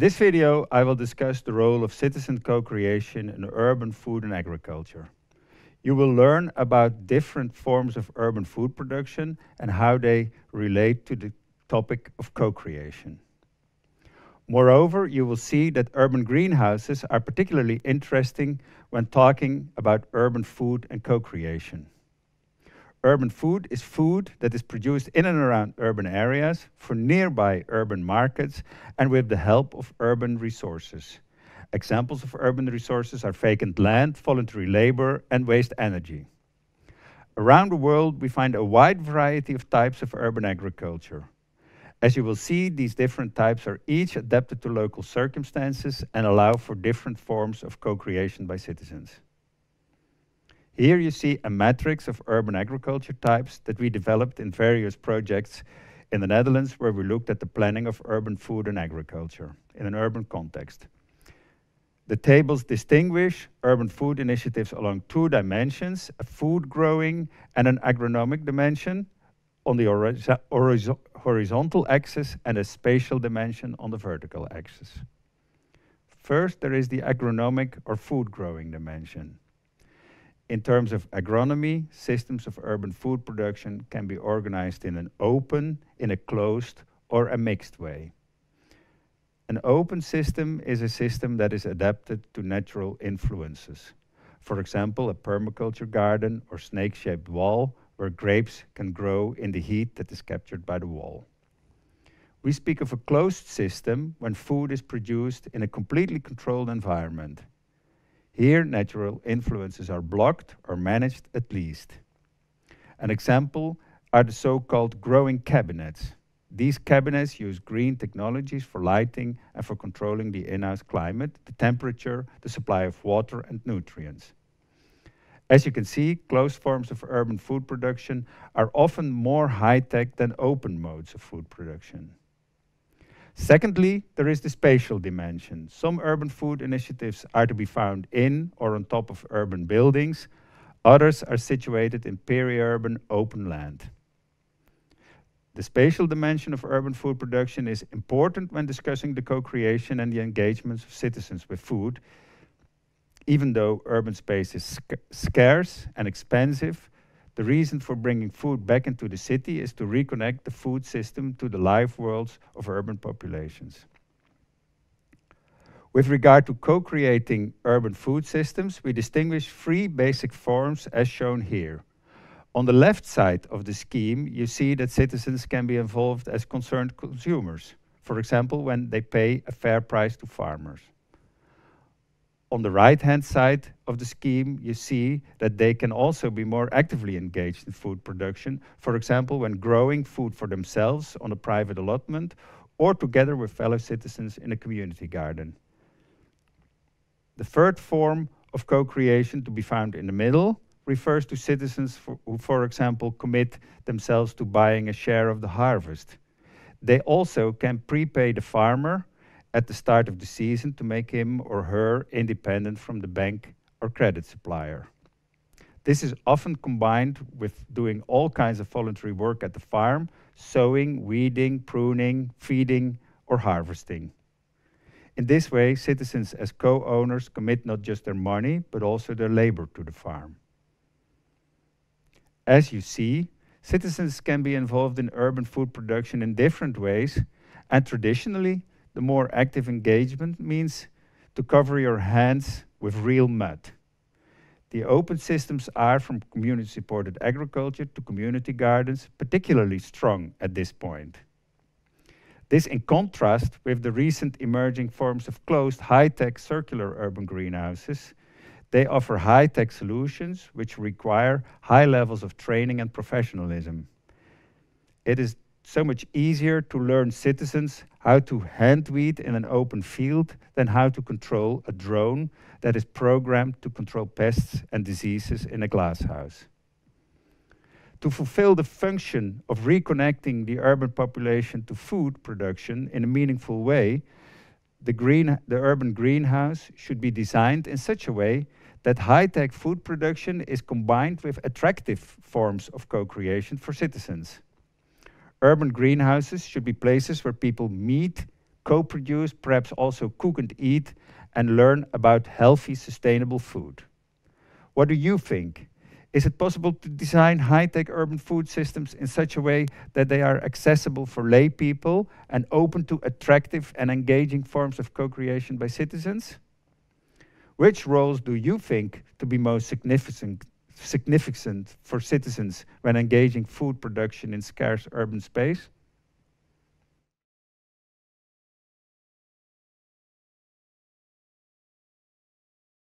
this video, I will discuss the role of citizen co-creation in urban food and agriculture. You will learn about different forms of urban food production and how they relate to the topic of co-creation. Moreover, you will see that urban greenhouses are particularly interesting when talking about urban food and co-creation. Urban food is food that is produced in and around urban areas for nearby urban markets and with the help of urban resources. Examples of urban resources are vacant land, voluntary labor, and waste energy. Around the world, we find a wide variety of types of urban agriculture. As you will see, these different types are each adapted to local circumstances and allow for different forms of co-creation by citizens. Here you see a matrix of urban agriculture types that we developed in various projects in the Netherlands, where we looked at the planning of urban food and agriculture in an urban context. The tables distinguish urban food initiatives along two dimensions, a food growing and an agronomic dimension on the horizontal axis and a spatial dimension on the vertical axis. First, there is the agronomic or food growing dimension. In terms of agronomy, systems of urban food production can be organized in an open, in a closed, or a mixed way. An open system is a system that is adapted to natural influences. For example, a permaculture garden or snake-shaped wall where grapes can grow in the heat that is captured by the wall. We speak of a closed system when food is produced in a completely controlled environment. Here, natural influences are blocked or managed at least. An example are the so-called growing cabinets. These cabinets use green technologies for lighting and for controlling the in-house climate, the temperature, the supply of water and nutrients. As you can see, closed forms of urban food production are often more high-tech than open modes of food production. Secondly, there is the spatial dimension. Some urban food initiatives are to be found in or on top of urban buildings. Others are situated in peri-urban open land. The spatial dimension of urban food production is important when discussing the co-creation and the engagements of citizens with food. Even though urban space is sc scarce and expensive, the reason for bringing food back into the city is to reconnect the food system to the live worlds of urban populations. With regard to co-creating urban food systems, we distinguish three basic forms as shown here. On the left side of the scheme, you see that citizens can be involved as concerned consumers, for example, when they pay a fair price to farmers. On the right-hand side of the scheme, you see that they can also be more actively engaged in food production, for example, when growing food for themselves on a private allotment or together with fellow citizens in a community garden. The third form of co-creation to be found in the middle refers to citizens for, who, for example, commit themselves to buying a share of the harvest. They also can prepay the farmer at the start of the season to make him or her independent from the bank or credit supplier. This is often combined with doing all kinds of voluntary work at the farm, sowing, weeding, pruning, feeding, or harvesting. In this way, citizens as co-owners commit not just their money, but also their labor to the farm. As you see, citizens can be involved in urban food production in different ways, and traditionally, the more active engagement means to cover your hands with real mud. The open systems are from community-supported agriculture to community gardens, particularly strong at this point. This in contrast with the recent emerging forms of closed high-tech circular urban greenhouses they offer high-tech solutions which require high levels of training and professionalism. It is so much easier to learn citizens how to hand weed in an open field than how to control a drone that is programmed to control pests and diseases in a glasshouse. To fulfill the function of reconnecting the urban population to food production in a meaningful way, the, green, the urban greenhouse should be designed in such a way that high-tech food production is combined with attractive forms of co-creation for citizens. Urban greenhouses should be places where people meet, co-produce, perhaps also cook and eat, and learn about healthy, sustainable food. What do you think? Is it possible to design high-tech urban food systems in such a way that they are accessible for lay people and open to attractive and engaging forms of co-creation by citizens? Which roles do you think to be most significant, significant for citizens when engaging food production in scarce urban space?